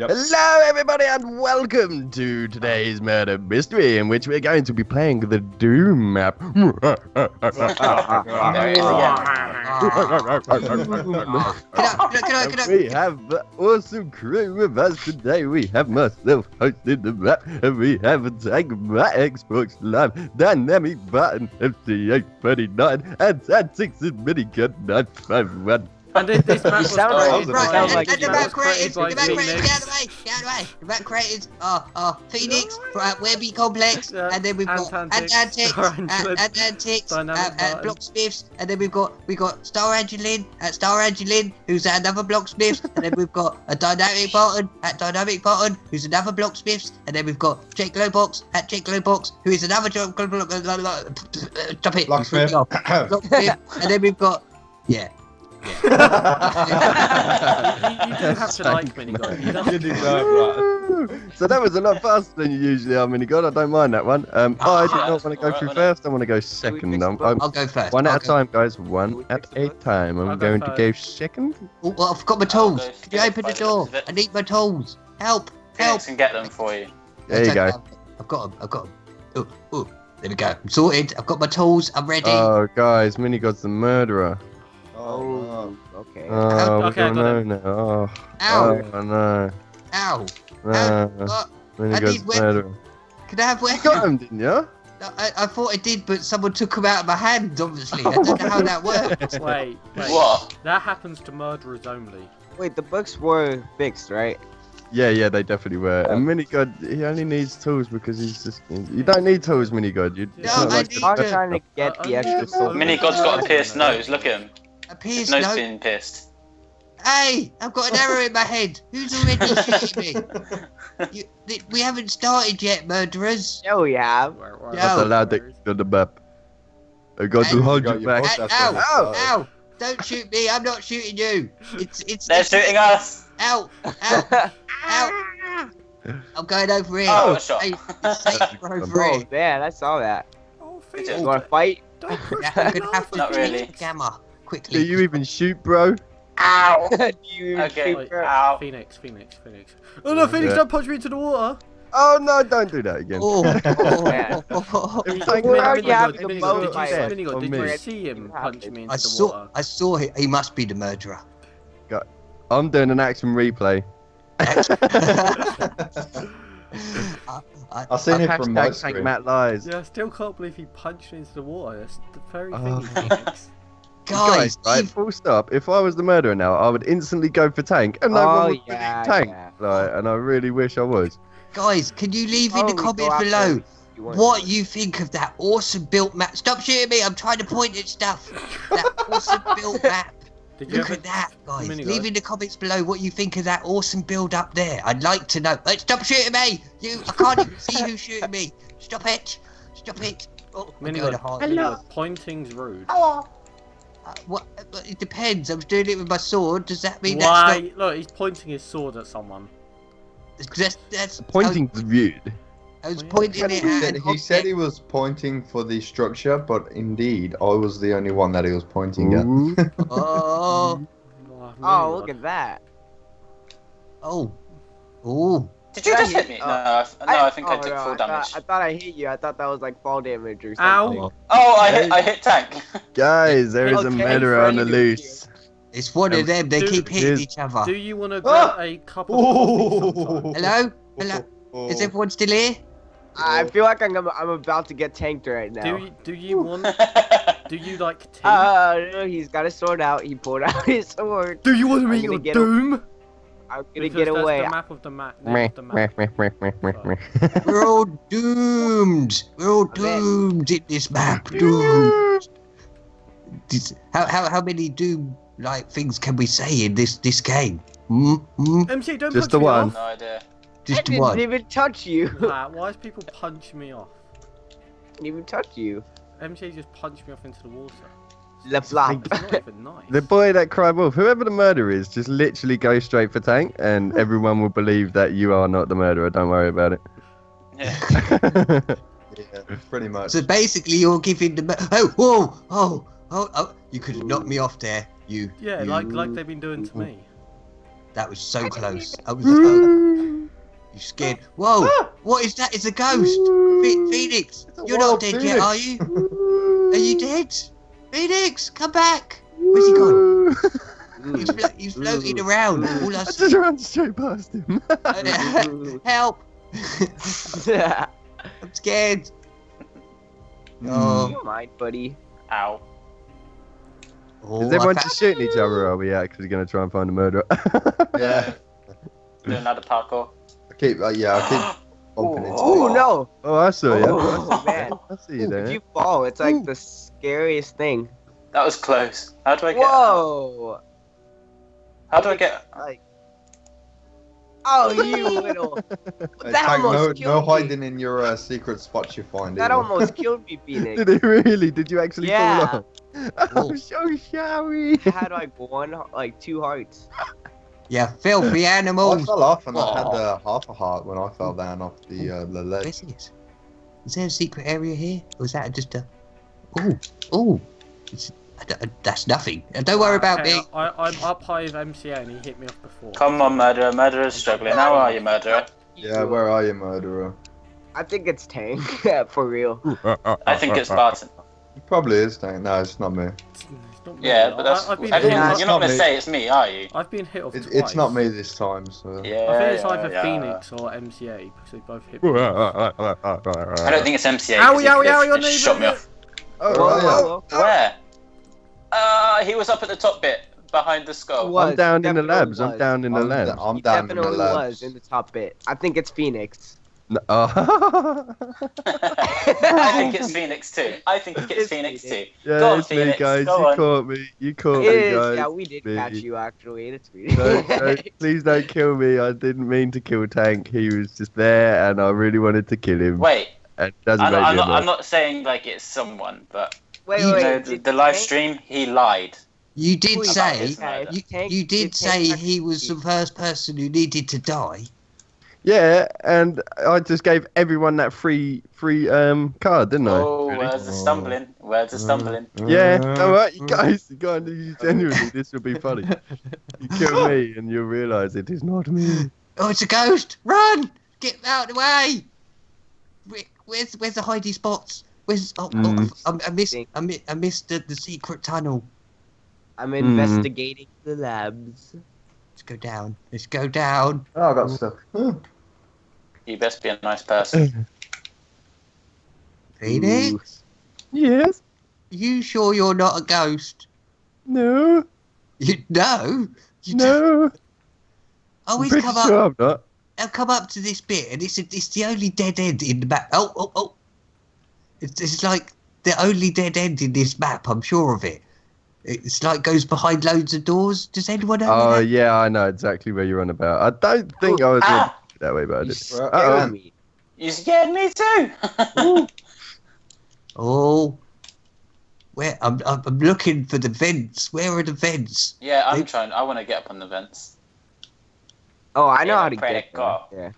Yep. Hello, everybody, and welcome to today's murder mystery, in which we're going to be playing the Doom map. We have the awesome crew with us today. We have myself hosting the map, and we have a tank my Xbox Live, Dynamic Barton, FT839, and Tactics and Minigod 951. And this, this map was sound created like- by- Right, sound like and the you back created creators, the by back creators, get out of the way, get out of the way. The back creators are, are Phoenix, uh, WeBeComplex, Yeah, and then we've got AntAntixx, AntAntixx, Star uh, uh, Dynamic uh, Barton. Blocksmiths, and then we've got we got Star Angelin at Star Angelin, who's another Blocksmith, and then we've got a Dynamic Barton at Dynamic Barton, who's another Blocksmiths, and then we've got Jake Glowbox at Jake Glowbox, who is another Jake Glowbox. Stop it. Locksmith. Blocksmith, and then we've got yeah. You, you do have to like Minigod. You don't- You deserve that. so that was a lot faster than you usually are, Minigod. I don't mind that one. Um, I do yeah, not want to go alright, through well first. I want to go second. I'm, I'm, I'll go first. one I'll at a time, guys. One at a time. I'm going to go second. Oh, well, I've got my tools. go Can you open the door? looks of it. I need my tools. Help! Help! Phoenix can get them for you. There you go. I've got them. I've got them. Oh, oh, there we go. I'm sorted. I've got my tools. I'm ready. Oh, guys, Minigod's the murderer. Oh, Okay. Oh, Okay, I we got don't him. know. Oh, Ow! oh no. Ow! no. Uh, Minigod's need the weapons. I have You got him, didn't you? I, I thought I did, but someone took them out of my hand. Obviously, I don't know how that works. Wait, wait. What? That happens to murderers only. Wait, the books were fixed, right? Yeah, yeah, they definitely were. And Minigod, he only needs tools because he's just. You don't need tools, Minigod. You, No, I like need a- I'm trying to get Uh, the uh, extra soul. Mini- Minigod's got a pierced nose. Look at him. A His pierced nose nose. being pierced. Hey, I've got an arrow in my head. Who's already shooting me? You, th- we haven't started yet, murderers. Yeah, we have. Where, where, Yeah. That's Ow. allowed to on the map. I got Hey, to hold got you back. boss, Ow, ow, ow! Don't shoot me. I'm not shooting you. It's it's. They're it's shooting us. Ow! Ow! Ow! I'm going over here. Oh, a shot. Hey, it's safe over oh here. man, I saw that. Oh, Did You you? wanna fight? Don't push Yeah, me, I'm gonna have to Not really. the camera Do you even shoot, bro? Ow. Do you Okay. shoot her? Ow. Phoenix, Phoenix, Phoenix. Oh no, Phoenix, don't punch me into the water. Oh no! Don't do that again. Oh, man. oh, oh, oh. If Well, Tank how Minigod do you have was the being bow Minigod, did you, upset Minigod, on did you see him punch me into I the saw. water? I saw him. He must be the murderer. I'm doing an action replay. I, I, I've seen it Hashtag from my Tank screen. Matt lies. Yeah, I still can't believe he punched me into the water. That's the very oh. thing, Oh. Phoenix. Guys, right? leave- Full stop. If I was the murderer now, I would instantly go for Tank, and no Oh, one would yeah, Tank. yeah. Like, and I really wish I was. guys, can you leave in Oh, the we comments below you what you think of that awesome built map? Stop shooting me! I'm trying to point at stuff. That awesome built map. Did Look at that, guys. Minigod. Leave in the comments below what you think of that awesome build up there. I'd like to know. Hey, stop shooting me! You, I can't even see who's shooting me. Stop it! Stop it! Oh, I'm going to Minigod, pointing's rude. Uh, what? uh, It depends. I was doing it with my sword. Does that mean that's not? Why? Look, he's pointing his sword at someone. That's, that's Pointing's viewed. I was, I was He pointing it He at. said, he said he was pointing for the structure, but indeed, I was the only one that he was pointing at. Ooh. Oh, Oh, Oh, look at that. oh, oh. Did you Did just hit hit- me? oh. No, I, no, I think I oh, took no, full I thought- damage. I thought I hit you. I thought that was like fall damage or something. Ow. something. Oh, I hit. I hit tank. Guys, there is a Okay, murderer on the loose. It's one of them. They do- keep hitting here's- each other. Do you want to Ah! grab a cup of coffee? Hello, hello. Oh. Is everyone still here? I feel like I'm, I'm about to get tanked right now. Do you, do you want? Do you like tea? Uh, no, he's got his sword out. He pulled out his sword. do you want to I'm meet gonna your get doom? I'm gonna Because get that's away. the map of the map. Meh, The map. meh, meh, meh, meh, meh. We're all doomed. We're all doomed in this map. Doomed. This- How how how many doom like things can we say in this this game? Hmm? Hmm? MC, don't Just punch the me one. off. No idea. I Just didn't one. even touch you. Nah, why is people punch me off? didn't even touch you. MC just punched me off into the water. Le flop. It's not even nice. The boy that cried wolf, whoever the murderer is, just literally go straight for Tank, and everyone will believe that you are not the murderer. Don't worry about it. Yeah. Yeah, pretty much. So basically, you're giving the. ma- Oh, whoa, oh, oh, oh! You could have knocked me off there. You. Yeah, you- like like they've been doing to me. That was so close. I was so. You scared? Whoa! Ah! What is that? It's a ghost. Phoenix, It's a you're not wild dead yet, are you? Are you dead? Phoenix, come back. Where's he gone? He's, flo- he's floating around. All I I see. just ran straight past him. Help! I'm scared. Oh, you mind, buddy? Ow. oh Is I everyone fa- just shooting each other, or are we actually going to try and find a murderer? Yeah. Do another parkour. I keep. Uh, yeah. I keep bumping into. Oh it. no! oh, I saw you. Oh, man. I see you If there. you fall, it's like Ooh. the scariest thing. That was close. How do I get? Whoa! How do I get? Like, oh, you little. Hey, That Tank, no, almost no killed me. hiding in your uh, secret spots you find. It. That either. almost killed me, Phoenix. Did it really? Did you actually Yeah. fall off? Oh, so sorry. I had like one, like two hearts. Yeah, filthy animals. I fell off and I had uh, half a heart when I fell down off the uh, the ledge. Where's this? Is there a secret area here? Or is that just a. Oh, oh. It's- I That's nothing. Don't worry about Okay, me. I, I'm up high with MCA and he hit me off before. Come on, murderer. Murderer's struggling. How are you, murderer? Yeah, where are you, murderer? I think it's Tank, Yeah, for real. I think it's Barton. It probably is, Tank. No, it's not me. It's not me. Yeah, but that's. I, I've been hit it's you're not not gonna say it's me, are you? I've been hit off It, twice. it's not me this time. So. Yeah. I think it's yeah, either yeah. Phoenix or MCA because they both hit me. Ah, ah, ah, I don't think it's MCA. 'cause Owie, he owie, could've owie, on just shot me off. Oh, Whoa, right, whoa, yeah. Oh, Where? Oh. Uh, he was up at the top bit behind the skull. What? I'm down in the labs. I'm down in the labs. I'm down in the definitely labs. was in the top bit. I think it's Phoenix. No- oh. I think it's Phoenix too. I think it's It's Phoenix too. Phoenix. Go yeah, on, it's me, Phoenix, guys. go You on. caught me. You caught It me, is. guys. Yeah, we did Me. catch you actually. It's Phoenix. Don't, don't, please don't kill me. I didn't mean to kill Tank. He was just there, and I really wanted to kill him. Wait, And it doesn't I'm, I'm not. I'm not saying like it's someone, but wait, You wait. you know, the, the live stream, he lied. You did say. You, you did did say he was the first person who needed to die. Yeah, and I just gave everyone that free free um card, didn't I? Oh, Really? where's the stumbling? Where's the stumbling? Yeah, Uh, all right, you guys, you guys, you genuinely, this will be funny. You kill me, and you'll realise it is not me. Oh, it's a ghost! Run! Get out of the way! Where, where's where's the hidey spots? Where's oh, Mm. oh I, I missed I, missed the, the secret tunnel. I'm Hmm. investigating the labs. Let's go down. Let's go down. Oh, I got stuck. Hmm. You best be a nice person. Phoenix, Yes. you sure you're not a ghost? No. You no. You don't- No. always Pretty come up. sure I'm not. I'll come up to this bit, and it's a, it's the only dead end in the map. Oh, oh, oh! It's, it's like the only dead end in this map. I'm sure of it. It's like goes behind loads of doors. Does anyone know? Oh that? yeah, I know exactly where you're on about. I don't think I was Ah, that way, but I You did. scared Uh-oh. me. you scared me too. Oh, where? I'm, I'm I'm looking for the vents. Where are the vents? yeah, I'm They- trying. I want to get up on the vents. Oh, I know Yeah, how to get there. Yeah.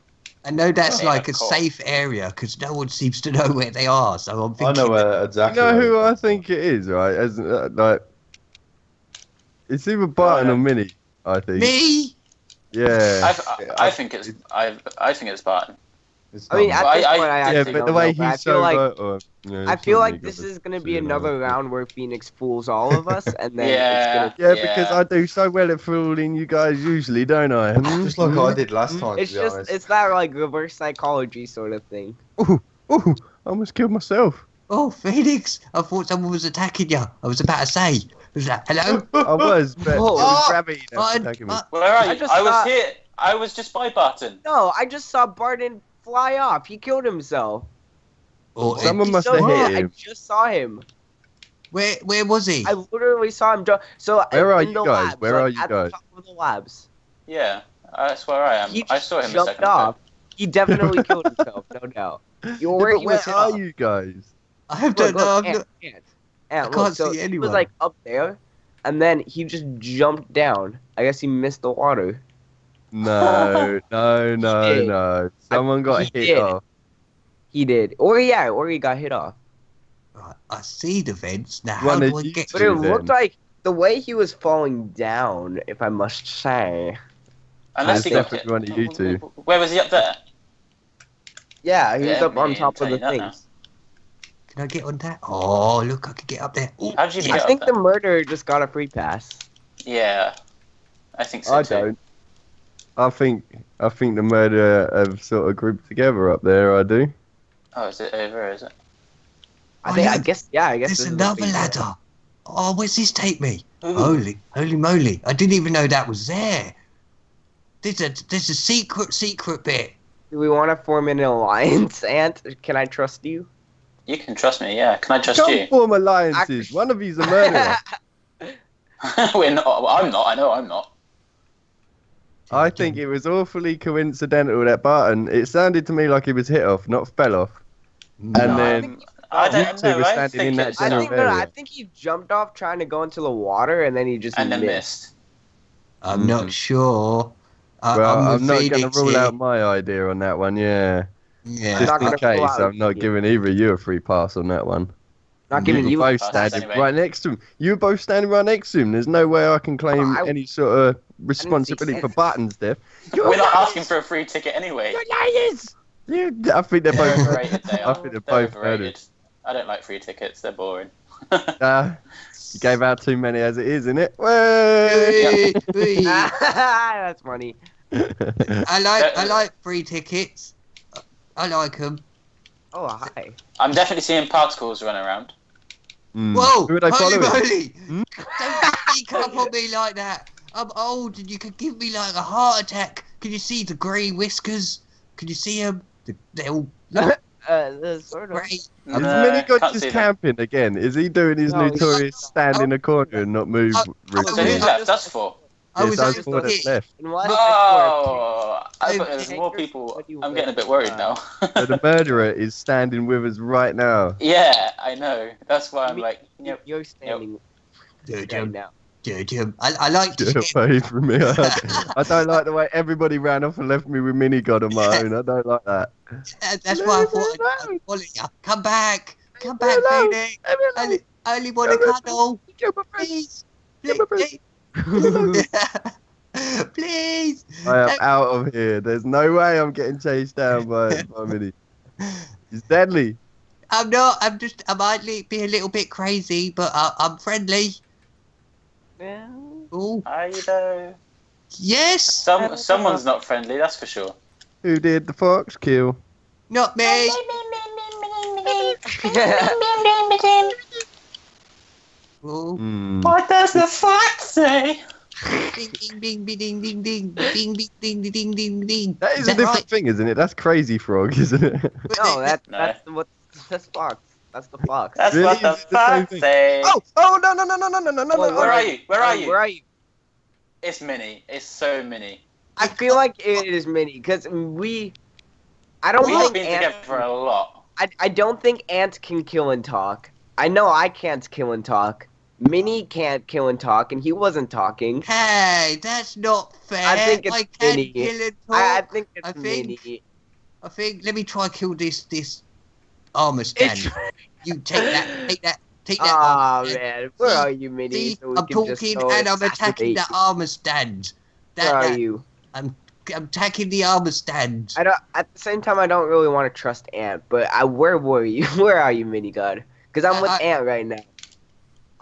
I know that's Yeah, like a cool. safe area because no one seems to know where they are. So I'm I know where exactly. You know who I think it is, right? As uh, like, it's either Barton yeah. or uh, Minnie. I think. Me? Yeah. I, I, I I- think it's. I, I think it's Barton. It's I mean, at this I- point, I I- actually yeah, don't but the know, way but I he's feel so. like right, or, yeah, I feel like this is gonna be another round where Phoenix fools all of us, and then Yeah. it's gonna. Yeah, because Yeah. I do so well at fooling you guys usually, don't I? Just like I did last time. It's to be just honest. it's that like reverse psychology sort of thing. Ooh, I almost killed myself. Oh, Phoenix! I thought someone was attacking you. I was about to say. I was like, hello? I was, but Whoa. it was Oh, gravity that was attacking me. Uh, where are I you? just I, was thought- here. I was just by Barton. No, I just saw Barton fly off. He killed himself. Oh, Someone He must have hit did. I just saw him. where where was he? I literally saw him. Jump. So Where are you guys? Labs, Where like, are you at guys? The top of the labs. Yeah, that's where I am. He I saw him a second off. ago. He definitely killed himself, no doubt. You Yeah, where he where are off. you guys? I don't Look, know. look, I'm Ant, not- Ant, Ant, I can't so see He was like up there, and then he just jumped down. I guess he missed the water. No, no, no, no. Someone got hit did. off. He did, or yeah, or he got hit off. Right, I see the vents. Now, One how do I get But it then. looked like the way he was falling down, if I must say. Unless he got definitely one of you two. Where was he up there? Yeah, he was up on top of the Tony, that things. Can I get on that? Oh, look, I can get up there. Ooh, How did you yeah. I get think up the there? murderer just got a free pass. Yeah, I think so I too. don't. I think I think the murderer have sort of grouped together up there. I do. Oh, is it over? Is it? I Oh, think. I guess. Yeah, I guess. There's this is a another free- ladder. Oh, where's this take me? Ooh. Holy, holy moly! I didn't even know that was there. There's a there's a secret secret bit. Do we want to form an alliance, Ant? Can I trust you? You can trust me. Yeah. Can I trust Don't you? form alliances. One of you's a murderer. We're not. I'm not. I know I'm not. I think it was awfully coincidental that Barton. It sounded to me like he was hit off, not fell off. No. And then I you don't two know. were I standing think in that it's I general think no, no, I think he jumped off trying to go into the water and then he just and then missed. missed. I'm not sure. I, well, I'm, I'm, not going to rule out my idea on that one. Yeah, Yeah. just not in case, I'm not giving either of you a free pass on that one. Not giving were you. both pass standing anyway. right next to him. You were both standing right next to him. There's no way I can claim I- any sort of responsibility for anything. Barton's death. We're not asking for a free ticket anyway. You liars! You, I think they're They're both. overrated. They I think they're They're both overrated. murdered. I don't like free tickets. They're boring. Uh, you gave out too many as it is, innit? Way! Wee, wee. That's funny. I like I like free tickets. I like them. Oh hi. I'm definitely seeing particles run around. Hmm. Whoa! Who are they holy following? moly! Hmm? Don't sneak up on me like that. I'm old and you could give me like a heart attack. Can you see the grey whiskers? Can you see them? They're all Uh, the sort of. grey. Is No, Mini God can't just see them. camping again? Is he doing his No, notorious stand in a corner and not move Oh, So oh, who's routine? yeah. left? That's four. I Yes, was those over four that's here. left. In what? Oh, I thought there was okay. more people. What do you I'm getting a bit worried now. So the murderer is standing with us right now. yeah, I know. That's why I'm Me- like, yep. You're standing right Jim, now. Jim. I, I like to Get away from me. I don't like the way everybody ran off and left me with Mini God on my own. I don't like that. That's why I thought I'd, alone. I'd you. Come back. Come Leave back. Phoenix. Leave me alone. Only, only want to cuddle. A break. Please. Give me a break. Please. Please. I am out of here. There's no way I'm getting chased down by, by Mini. He's deadly. I'm not. I'm just. I might be a little bit crazy, but I, I'm friendly. Yeah. Oh, Are you though? yes. Some someone's not friendly. That's for sure. Who did the fox kill? Not me. Oh, Hmm. What does the fox say? ding, ding, ding, ding, ding, ding, ding, ding, ding, ding, ding, ding, ding. That is, Is a different right? thing, isn't it? That's crazy frog, isn't it? But No, the- that No. that's what that's fox. That's the fox. That's Really? what the the fox say. oh, oh no no no no no no no no! Wait, no. where are you? Where are you? Where are you? It's mini. It's so mini. I feel like it is mini because we. I don't We've think been Ant, together for a lot. I, I don't think Ant can kill and talk. I know I can't kill and talk. Minnie can't kill and talk, and he wasn't talking. Hey, that's not fair. I think it's I Minnie. kill and talk. I, I think it's I think- Minnie. I think. Let me try kill this this armor stand. You take that. Take that. Take that. oh man, where See- are you, Minnie? See, So we I'm talking and I'm attacking the armor stand. you. That, Where are that- you? I'm I'm attacking the armor stand. I don't. At the same time, I don't really want to trust Ant, but I where were you? Where are you, Mini God? Because I'm with I- Ant right now.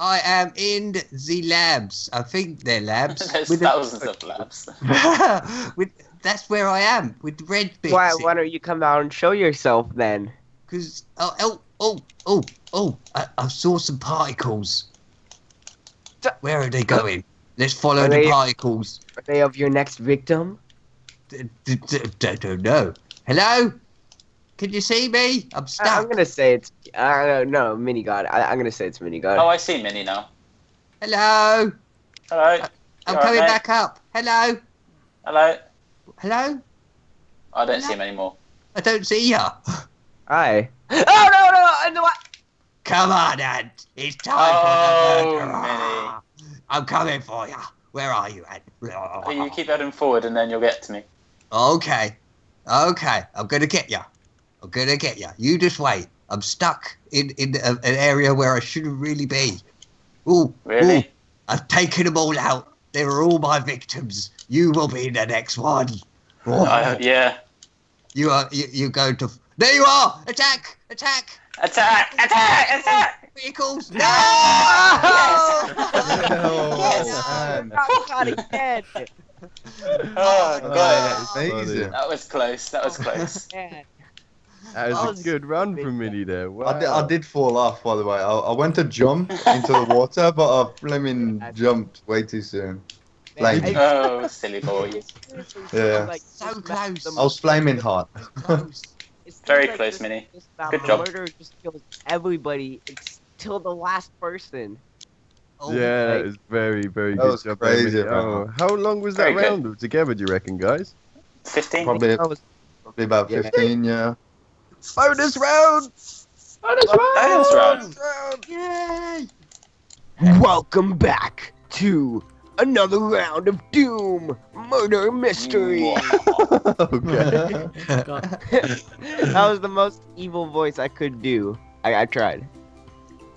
I am in the labs. I think they're labs. There's with thousands of labs. with that's where I am with red bits. Why? Why don't you come out and show yourself then? Because oh oh oh oh oh I, I saw some particles. D- Where are they going? Let's follow Are the they- particles. Are they of your next victim? D- d- d- d- don't know. Hello? Can you see me? I'm I, stuck. I'm gonna say it's. I don't know, Mini God. I, I'm gonna say it's Mini God. Oh, I see Mini now. Hello? Hello. I'm You coming alright, mate? back up. Hello? Hello. Hello? I don't see him anymore. I don't see ya. Hi. Oh no no! I know what? Come on, Ant. It's time Oh, for the oh, murderer. I'm coming for you. Where are you, Ant? Oh, you keep heading forward and then you'll get to me. Okay. Okay. I'm gonna get you. I'm gonna get you. You just wait. I'm stuck in, in a, an area where I shouldn't really be. Ooh. Really? Ooh. I've taken them all out. They were all my victims. you will be the next one. Uh, yeah. You are you, you go to there you are attack attack Attack! Attack! Attack! vehicles no Yes! Oh, man. Not again. Oh, Oh, God. amazing. That was close. That was close. Man. That was a good run from Mini there. Wow. I did, I did fall off, by the way. I, I went to jump into the water, but I flaming jumped way too soon. Man, Like- I- Oh, silly boy. Yeah. like So close. I was flaming hot. close It seems Very like close, this- Minnie. this Good job. Murder just kills everybody until the last person. oh, Yeah, Like- it was very, very That good was job. crazy, Oh, how long was that Very good. round altogether, do you reckon, guys? 15? Probably, was probably about Yeah. 15, yeah. Bonus round! Bonus round. Bonus round! Yay Welcome back to another round of Doom Murder Mystery. okay. That was the most evil voice I could do. I, I tried.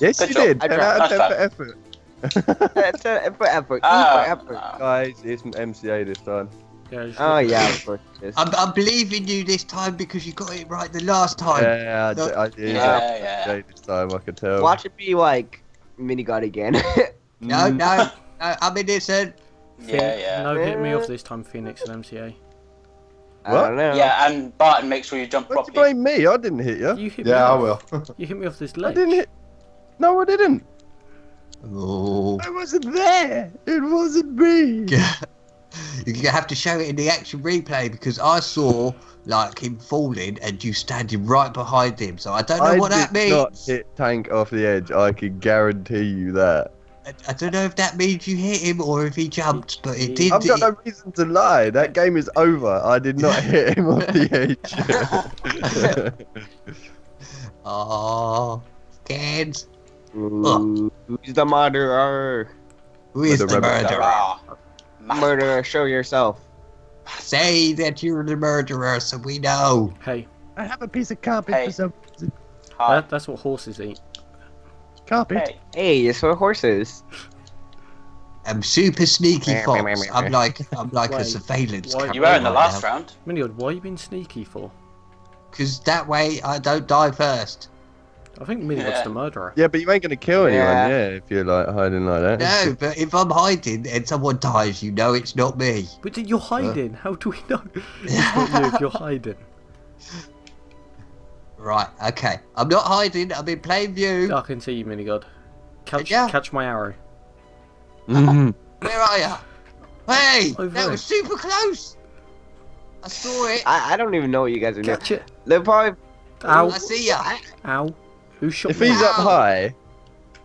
Yes, you did. I 10 tried. out of 10 High for effort. That's a, for effort. Ah, for effort. ah. Guys, it's MCA this time. Yeah, Oh yeah, of course. it is. I'm, I'm believing you this time because you got it right the last time Yeah, I, d- I did. Yeah, yeah. MCA this time, I could tell. Watch it be like mini god again. no Mm. no no I'm innocent Yeah, yeah. No, hit me off this time, Phoenix and MCA. I What? don't know. Yeah, and Barton, make sure you jump What you properly. blame me? I didn't hit you. You hit me Yeah, I off. will. You hit me off this ledge. I didn't hit. No, I didn't. oh I wasn't there. It wasn't me. you have to show it in the action replay because I saw like him falling and you standing right behind him so I don't know I what did that means not hit Tank off the edge. I can guarantee you that. I, I don't know if that means you hit him or if he jumped but it did I've got no reason to lie. That game is over. I did not hit him off the edge. oh scared Ooh, Who's the murderer? who is the the rebel. murderer Ah. Murderer, show yourself. say that you're the murderer so we know Hey, I have a piece of carpet Hey. for some Hi. that, that's what horses eat. carpet. Hey. Hey, it's for horses. I'm super sneaky fox I'm like I'm like a surveillance why- You were in the last round. Minigod, why are you being sneaky for? because that way I don't die first I think Minigod's Yeah. the murderer. Yeah, but you ain't gonna kill anyone, Yeah. yeah, if you're like hiding like that. No, but if I'm hiding and someone dies, you know it's not me. But then you're hiding. How do we know it's not you if you're hiding? Right, okay. I'm not hiding, I'm in plain view. I can see you, Minigod. Catch, Yeah. catch my arrow. Mhm. Where are you? Hey! Over that there. was super close! I saw it. I, I don't even know what you guys are doing. Catch it. They're probably. Ow. I see ya. Ow. Who shot If me? he's up high,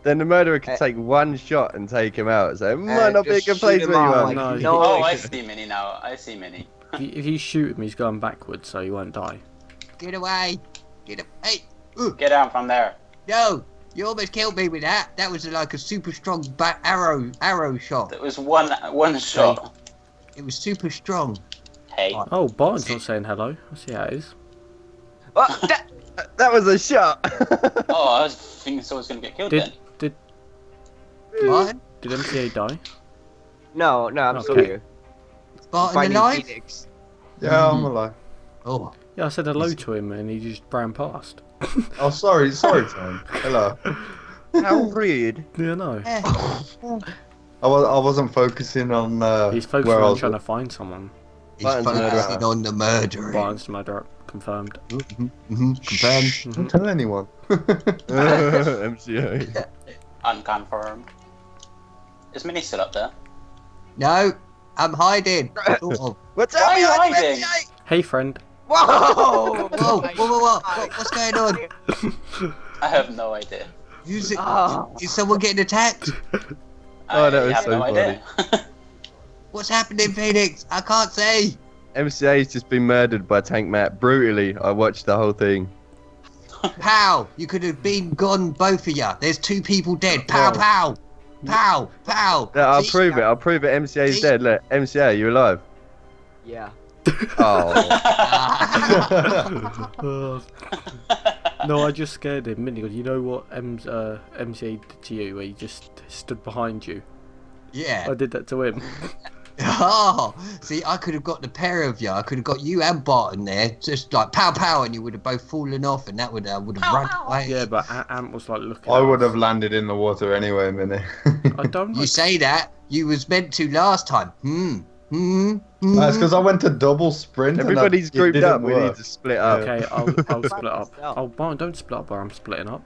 then the murderer can Uh, take one shot and take him out. So it Uh, might not be a good place shoot for him off, anyone. No, like, no, Oh, I see Minnie now. I see Minnie. If you, if you shoot him, he's going backwards, so he won't die. Get away. Get up. Hey! Get down from there. No! You almost killed me with that. That was like a super strong ba- arrow arrow shot. That was one one shot. It was super strong. Hey. Oh, Barton's not saying hello. I see how it is. Oh, that- That was a shot. Oh, I was thinking someone's gonna get killed Did then. did Barton? did MCA die? no, no, I'm still Okay. here. Barton Finding alive? Phoenix. Yeah, I'm alive. Oh. Yeah, I said hello to him and he just ran past. Oh, sorry, sorry, Tom. Hello. How rude. Yeah, no. Eh. I, was, I wasn't focusing on uh, He's focusing where I on was. trying to find someone. He's Barton's the focusing murderer. on the murderer. Barton's the murderer. Confirmed. Mhm, mhm, Confirmed. Shh, don't tell anyone. MCA. Unconfirmed. Is Minnie still up there? No, I'm hiding. Oh, What's Why are you hiding? Hey, friend. Whoa! whoa, whoa, whoa, whoa, whoa, what's going on? I have no idea. Is, it, Oh. is someone getting attacked? Oh, that I was have so no idea. What's happening, Phoenix? I can't see. MCA's just been murdered by Tank Matt brutally. I watched the whole thing. Pow! You could have been gone, both of you. There's two people dead. Pow, Oh. pow, pow, pow. Yeah, I'll See? prove it. I'll prove it. MCA's See? dead. Look, MCA, you alive? Yeah. Oh. no, I just scared him. Minigod, you know what M's, uh, MCA did to you where he just stood behind you? yeah. I did that to him. Oh, see, I could have got the pair of you. I could have got you and Barton there, just like pow pow, and you would have both fallen off, and that would I would have Pow, run pow. away. Yeah, but A- Ant was like looking. I at would us. have landed in the water anyway, Minnie. I don't. You Like, say that you was meant to last time. Hmm. Hmm. hmm. That's because I went to double sprint. and that- Everybody's it grouped didn't up. We need to split up. okay, I'll, I'll split up. Oh, Barton, don't split up, or I'm splitting up.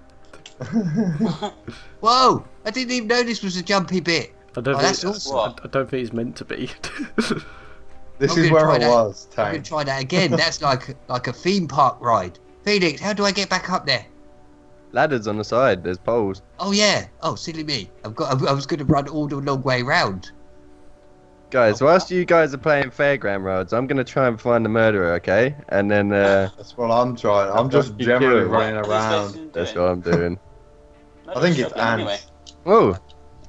Whoa! I didn't even know this was a jumpy bit. I don't Oh, think. that's awesome. I, I don't think it's meant to be. This I'm is where try I that. was, I'm gonna try that again. That's like like a theme park ride. Phoenix, how do I get back up there? Ladders on the side. There's poles. Oh yeah. Oh silly me. I've got. I was going to run all the long way round. Guys, whilst you guys are playing fairground roads, I'm gonna try and find the murderer, okay? And then uh, That's what I'm trying. I'm just generally running What are these guys around. that's what I'm doing. I think it's shove them ants.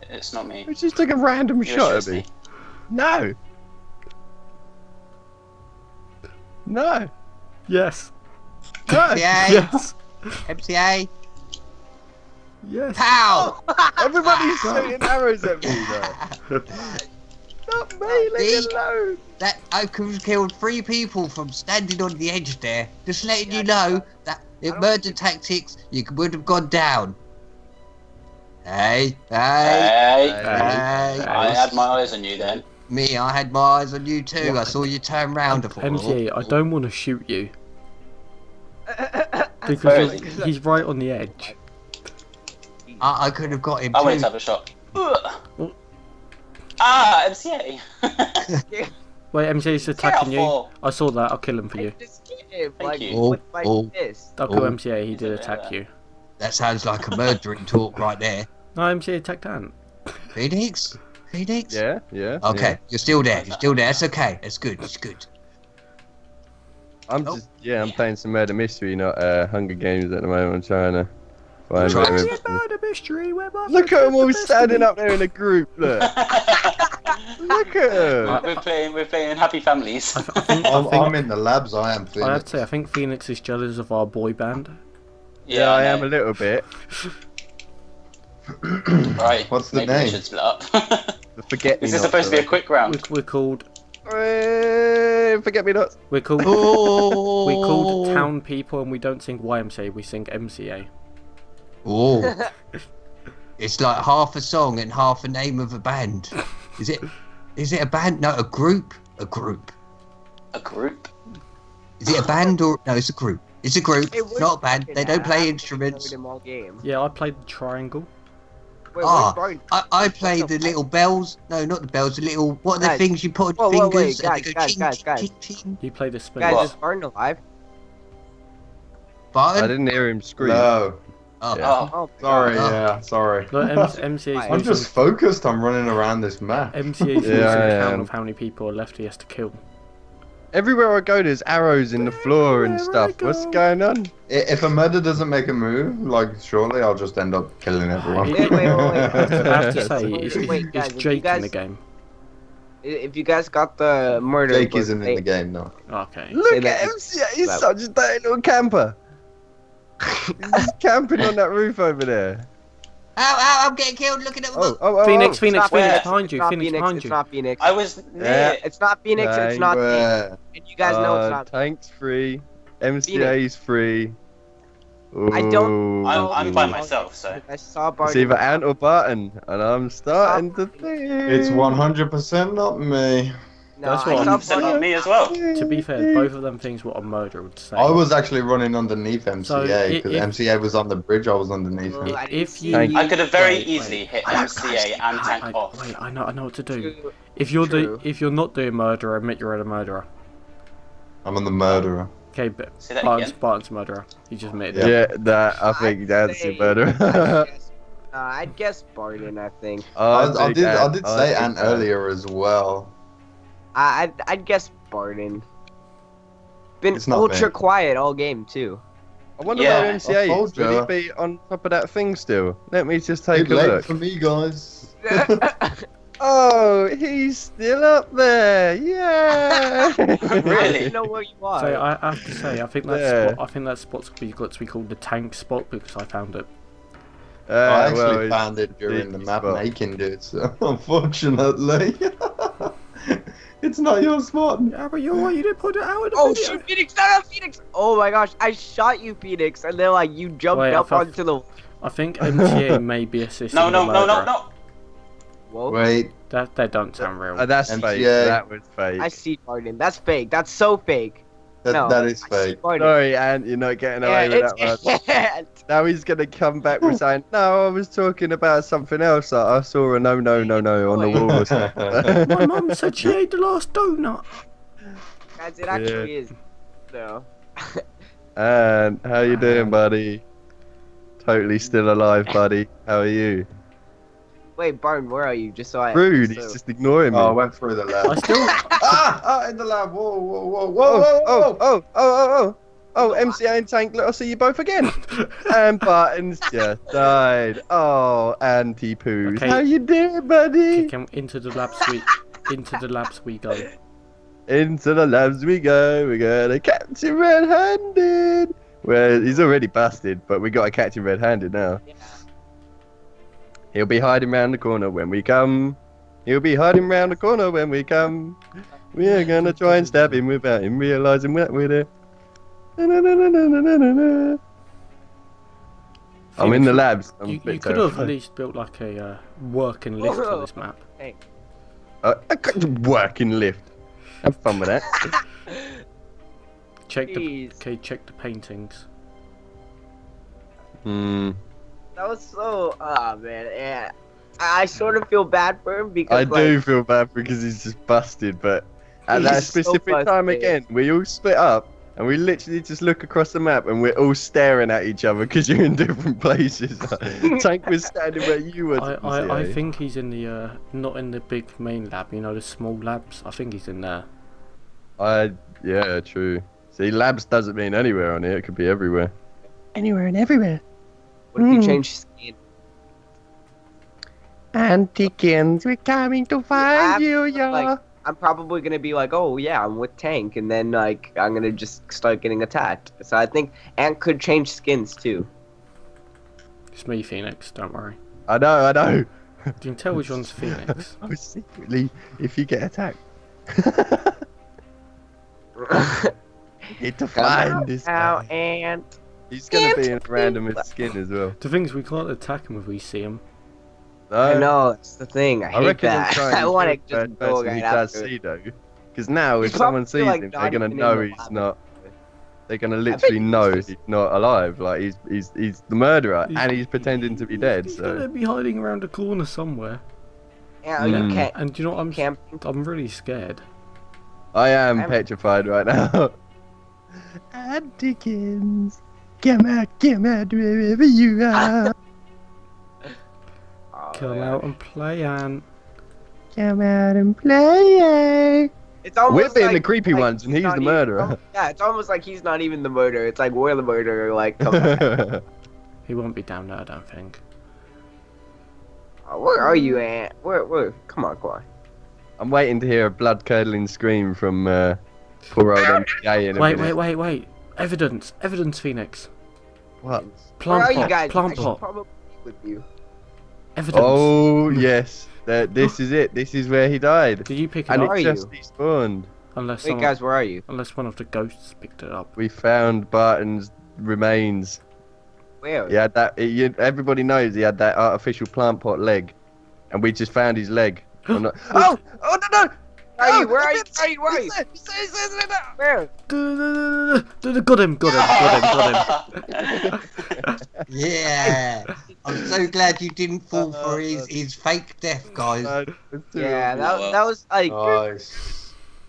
Whoa! It's not me. Who just took a random You're shot at Shirley. me? No! No! yes. No! MCA. Yes. MCA. Yes. Pow! Everybody's shooting arrows at me though. Not me, leave me alone. That I could have killed three people from standing on the edge there. Just letting you know that in murder tactics you would have gone down. Hey, hey, Hey, hey. I had my eyes on you then. Me, I had my eyes on you too. I saw you turn round. I thought, I don't want to shoot you because he's, he's right on the edge. I, I could have got him I wanted to have a shot. Ah, MCA. Wait, MCA's Get out attacking you. I saw that. I'll kill him for you. I just hit him, Thank like, you. with my Oh, oh. fist. I'll kill Oh. MCA. He did attack you. That sounds like a murdering talk right there. No, MCA attacked Ant. Phoenix? Phoenix? Yeah, yeah. Okay, yeah. you're still there. You're still there. It's okay. It's good. It's good. I'm Nope. just yeah, I'm playing some murder mystery, not uh, Hunger Games at the moment. I'm trying to find Try- out Try- if- murder mystery. Where my Look at friends them all the best standing up there in a group. Look, look at them. we're playing. We're playing Happy Families. I, th- I think, I, I'm, think I'm in the labs. I am I have to say, I think Phoenix is jealous of our boy band. Yeah, I am a little bit. Right. What's the maybe name? We should split up. The forget me Is this supposed to be a quick We're, round? we're called. Hey, forget me not. We're called. Oh. We're called town people, and we don't sing YMCA. We sing MCA. Oh. it's like half a song and half a name of a band. Is it? Is it a band? No, a group. A group. A group? Is it a band or no? It's a group. It's a group, It not a band. They don't play instruments. with him all game. Yeah, I played the triangle. Wait, Ah, where's I, I play the the little bells. No, not the bells. The little what are the Guys. things you put on whoa, fingers wait, and guys, they go guys, ching, guys, ching, guys. ching, ching. You play the spin. Guys, What? is Barton alive? I didn't hear him scream. No, Oh, Yeah. Oh, Oh, sorry. Oh. Yeah, sorry. Look, M- MCA's I'm I'm just focused on running around this map. MCA's Yeah, losing I count am. of how many people are left he has to kill. Everywhere I go, there's arrows in the floor and Wherever I stuff. What's going on? If a murder doesn't make a move, like surely I'll just end up killing everyone. Wait, wait, wait, I have to, I have to say, Wait, it's, wait, guys, it's if you Jake in the game. If you guys got the murder, Jake book, isn't hey, in the game now. Okay. Look at that him. yeah, He's that- such a dirty little camper. He's camping on that roof over there. Ow, ow, I'm getting killed looking at the Oh, book. oh, oh. Phoenix, oh. Phoenix, Phoenix, Phoenix. behind you, Phoenix, Phoenix. behind It's you. not Phoenix. I was Yeah. It's not Phoenix. Right, It's not me. Where? And you guys know it's Uh, not. Tank's free. MCA's free. I don't- I'm, I'm by myself, so. I saw It's Barton. either Ant or Barton, and I'm starting to think. It's 100% not me. No, That's what I'm- 100% on me as well. To be fair, both of them things what a murderer would say. I was actually running underneath MCA because if- MCA was on the bridge. I was underneath him. I If you- I could have very Wait, easily wait. hit I MCA and Tank I, off. Wait, I know, I know what to do. True. If you're True. do, if you're not doing murder, admit you're a murderer. I'm on the murderer. Okay, but Say that Barton's, again. Barton's a murderer. You just admitted Yeah, that I think I'd that's say- a better. I'd guess- uh, I'd Barton. I think. I, I think did. I did say think Ant Ant. earlier as well. I, I'd, I'd guess Barton. Been It's ultra me. quiet all game too. I wonder Yeah, where I MCA told is. Will he be on top of that thing still? Let me just take Too a late look. for me, guys. Oh, he's still up there! Yeah. I Really? don't know where you are. So I have to say, I think that Yeah. spot, I think that spot's be- got to be called the tank spot because I found it. Uh, I actually well, found it during the map spot. making, dude. So unfortunately, it's not your spawn. Yeah, but you're right. You didn't put it out in the Oh video. shoot, Phoenix! No, no, Phoenix! Oh my gosh, I shot you, Phoenix, and then like you jumped Wait, up onto the. I think MCA may be assisting No, no, the no, no, no. Whoa! Wait, That that don't sound real. Oh, that's MCA. fake. That was fake. I see Barton. That's fake. That's so fake. That, no, that is fake. Barton. Sorry, Ant, you're not getting Yeah, away with that one. Now he's gonna come back with saying, "No, I was talking about something else. That I saw a no, no, no, no on the wall." or something." My mum said she ate the last donut. Guys, it actually is. So. and how you doing, buddy? Totally still alive, buddy. How are you? Wait, Barton, where are you? Just so I. Rude. so- He's just ignoring me. oh, I went through the I lab. still. ah, ah, in the lab. Whoa, whoa, whoa, whoa, oh, whoa, oh, whoa. oh, oh, oh, oh, oh, MCA and Tank, I'll see you both again. and Buttons just died. Oh, anti poos. Okay. How you doing, buddy? Kick him into the labs we into the labs we go. Into the labs we go. We're gonna catch him red-handed. Well, he's already busted, but we gotta catch him red-handed now. Yeah. He'll be hiding round the corner when we come. He'll be hiding round the corner when we come. We're gonna try and stab him without him realizing that we're there. Na-na-na-na-na-na-na-na. I'm in the labs. I'm You, you could have at least built like a uh, working lift for this map. Uh, I got to working lift. Have fun with that. Check the okay. Check the paintings. Hmm. That was so. Ah, man. Yeah. I I sort of feel bad for him because. I like, do feel bad because he's just busted, but at that He's so specific time again, we all split up and we literally just look across the map and we're all staring at each other because you're in different places. Tank was standing where you were. I, I, I think he's in the uh, not in the big main lab. You know the small labs. I think he's in there. I yeah, true. See, labs doesn't mean anywhere on here. It could be everywhere. Anywhere and everywhere. What if you Hmm. change skin? Antikins, we're coming to find you, you, like- I'm probably gonna be like, oh yeah, I'm with Tank, and then like I'm gonna just start getting attacked. So I think Ant could change skins too. It's me, Phoenix. Don't worry. I know, I know. Do you can tell which one's Phoenix. I was secretly, if you get attacked, need to find this Now, guy. Ant. He's gonna be in random skin as well. The thing is, we can't attack him if we see him. I No, know that's the thing. I, I hate reckon he'll that. try and I want to just first go person right he does after. see though. Because now, if He's someone sees like, him, they're gonna know he's lab. not. They're gonna bet literally he's know just- he's not alive. Like he's he's he's the murderer, and he's pretending to be dead. He's So gonna be hiding around a corner somewhere. Yeah, Mm. you can't. And do you know what I'm? Camp. I'm really scared. I am I'm- petrified right now. Antikins, come out, come out wherever you are. Oh, Come yeah. out and play, and come out and play. It's almost We're being like, the creepy like, ones, and he's not the even- murderer. yeah, it's almost like he's not even the murderer. It's like we're the murderer. Like, come on. he won't be down there. I don't think. Oh, where are you, Ant? Where? Where? Come on, come on. I'm waiting to hear a blood curdling scream from uh, poor old MCA in a Wait, minute. wait, wait, wait. Evidence, evidence, Phoenix. What? Plum where are pot, you guys? plum I pot. probably be with you. Evidence. Oh hmm. yes, that this is it. This is where he died, Did you pick it and up? Where it are just despawned. Unless Wait, someone, guys, where are you? unless one of the ghosts picked it up. We found Barton's remains. Where? He had that. He, everybody knows he had that artificial plant pot leg, and we just found his leg. Oh, oh, oh no no! Where are you? Oh, Where are you? Where are you? Where are you? Where? Got him, got him, got him, got him. Yeah. I'm so glad you didn't fall for his, his fake death, guys. Uh, Yeah, that, that was like. Nice.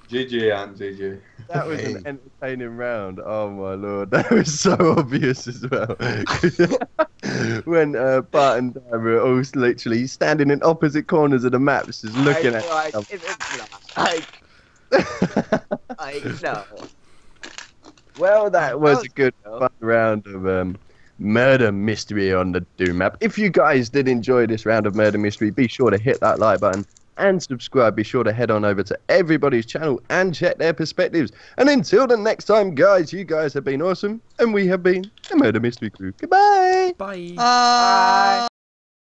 GG, and GG. That was Hey. an entertaining round. Oh my lord, that was so obvious as well. when uh, Bart and Dan were all literally standing in opposite corners of the map, just looking I, at. like, them. it, it's not. Like, like, no. well, that was a good though. fun round of um, murder mystery on the Doom map. If you guys did enjoy this round of murder mystery, be sure to hit that like button and subscribe. Be sure to head on over to everybody's channel and check their perspectives. And until the next time, guys, you guys have been awesome, and we have been the Murder Mystery Crew. Goodbye. Bye. Bye.